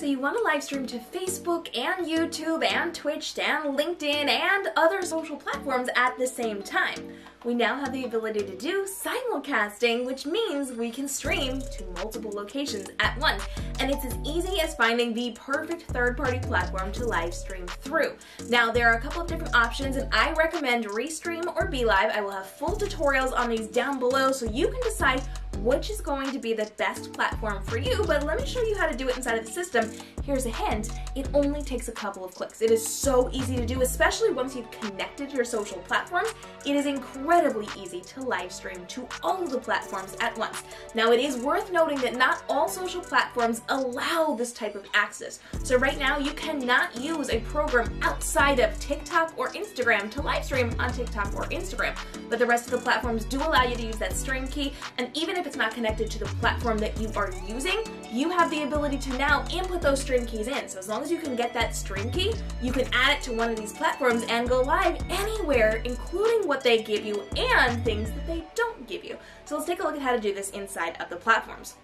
So you want to live stream to Facebook and YouTube and Twitch and LinkedIn and other social platforms at the same time. We now have the ability to do simulcasting, which means we can stream to multiple locations at once. And it's as easy as finding the perfect third-party platform to live stream through. Now, there are a couple of different options, and I recommend Restream or BeLive. I will have full tutorials on these down below so you can decide which is going to be the best platform for you, but let me show you how to do it inside of the system. Here's a hint, it only takes a couple of clicks. It is so easy to do, especially once you've connected your social platforms. It is incredibly easy to live stream to all the platforms at once. Now it is worth noting that not all social platforms allow this type of access. So right now you cannot use a program outside of TikTok or Instagram to live stream on TikTok or Instagram. But the rest of the platforms do allow you to use that stream key, and even if it's not connected to the platform that you are using, you have the ability to now input those stream keys in. So as long as you can get that stream key, you can add it to one of these platforms and go live anywhere, including what they give you and things that they don't give you. So let's take a look at how to do this inside of the platforms.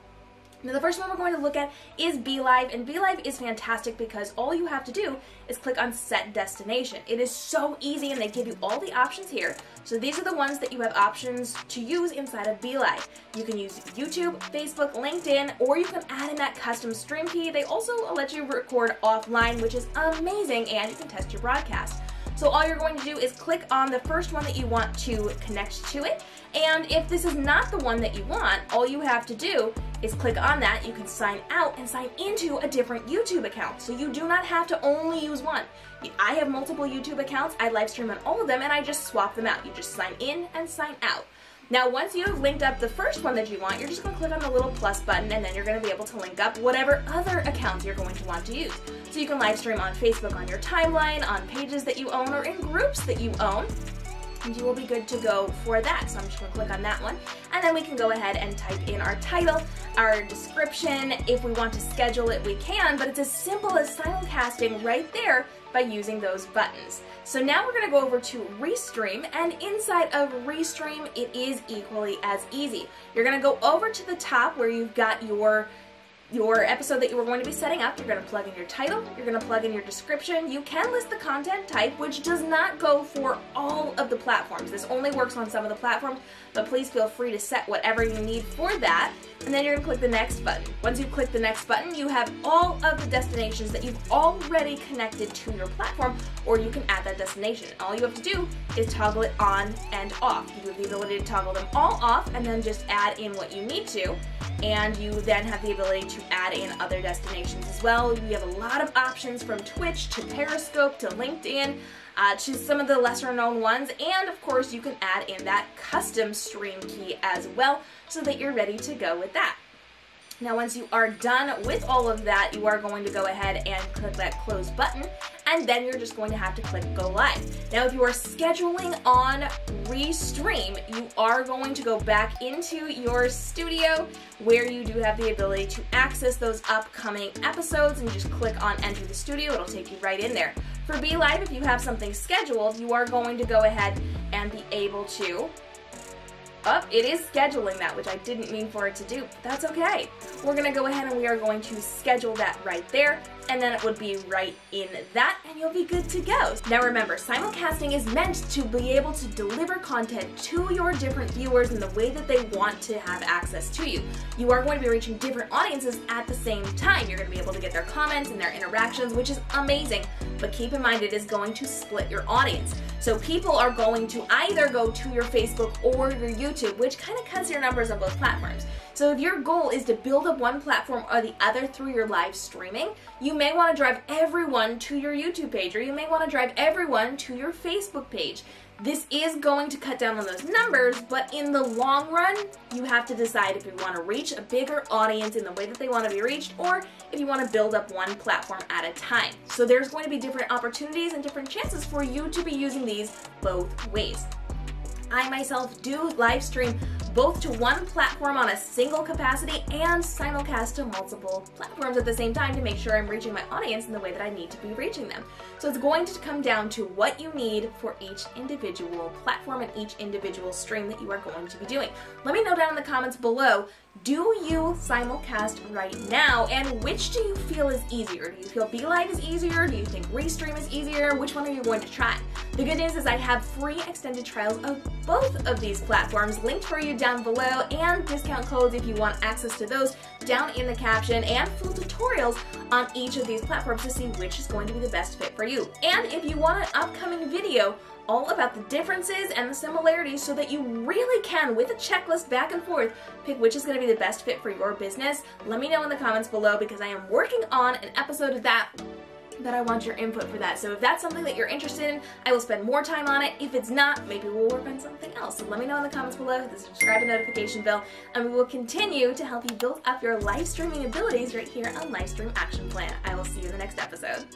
Now the first one we're going to look at is BeLive, and BeLive is fantastic because all you have to do is click on Set Destination. It is so easy and they give you all the options here. So these are the ones that you have options to use inside of BeLive. You can use YouTube, Facebook, LinkedIn, or you can add in that custom stream key. They also let you record offline, which is amazing, and you can test your broadcast. So all you're going to do is click on the first one that you want to connect to it. And if this is not the one that you want, all you have to do is click on that. You can sign out and sign into a different YouTube account. So you do not have to only use one. I have multiple YouTube accounts. I live stream on all of them and I just swap them out. You just sign in and sign out. Now once you have linked up the first one that you want, you're just to click on the little plus button and then you're to be able to link up whatever other accounts you're going to want to use. So you can live stream on Facebook on your timeline, on pages that you own, or in groups that you own and you will be good to go for that. So I'm just to click on that one. And then we can go ahead and type in our title, our description. If we want to schedule it, we can, but it's as simple as simulcasting right there by using those buttons. So now we're to go over to Restream, and inside of Restream, it is equally as easy. You're to go over to the top where you've got your your episode that you were going to be setting up. You're going to plug in your title, you're going to plug in your description. You can list the content type, which does not go for all of the platforms. This only works on some of the platforms, but please feel free to set whatever you need for that. And then you're going to click the next button. Once you click the next button, you have all of the destinations that you've already connected to your platform, or you can add that destination. All you have to do is toggle it on and off. You have the ability to toggle them all off and then just add in what you need to and you then have the ability to add in other destinations as well. You have a lot of options from Twitch to Periscope to LinkedIn uh, to some of the lesser known ones and of course you can add in that custom stream key as well so that you're ready to go with that. Now once you are done with all of that, you are going to go ahead and click that close button and then you're just going to have to click go live. Now if you are scheduling on Restream, you are going to go back into your studio where you do have the ability to access those upcoming episodes and just click on enter the studio, it'll take you right in there. For BeLive, if you have something scheduled, you are going to go ahead and be able to Oh, it is scheduling that, which I didn't mean for it to do, but that's okay. We're gonna go ahead and we are going to schedule that right there, and then it would be right in that, and you'll be good to go. Now remember, simulcasting is meant to be able to deliver content to your different viewers in the way that they want to have access to you. You are going to be reaching different audiences at the same time. You're gonna be able to get their comments and their interactions, which is amazing, but keep in mind it is going to split your audience. So people are going to either go to your Facebook or your YouTube, which kind of cuts your numbers on both platforms. So if your goal is to build up one platform or the other through your live streaming, you may want to drive everyone to your YouTube page or you may want to drive everyone to your Facebook page. This is going to cut down on those numbers, but in the long run, you have to decide if you want to reach a bigger audience in the way that they want to be reached, or if you want to build up one platform at a time. So there's going to be different opportunities and different chances for you to be using these both ways. I myself do live stream both to one platform on a single capacity and simulcast to multiple platforms at the same time to make sure I'm reaching my audience in the way that I need to be reaching them. So it's going to come down to what you need for each individual platform and each individual stream that you are going to be doing. Let me know down in the comments below do you simulcast right now and which do you feel is easier? Do you feel BeLive is easier? Do you think Restream is easier? Which one are you going to try? The good news is I have free extended trials of both of these platforms linked for you down below and discount codes if you want access to those down in the caption and full tutorials on each of these platforms to see which is going to be the best fit for you. And if you want an upcoming video all about the differences and the similarities so that you really can, with a checklist back and forth, pick which is going to be the best fit for your business, let me know in the comments below because I am working on an episode of that but I want your input for that. So if that's something that you're interested in, I will spend more time on it. If it's not, maybe we'll work on something else. So let me know in the comments below, hit the subscribe and notification bell, and we will continue to help you build up your live streaming abilities right here on Livestream Action Plan. I will see you in the next episode.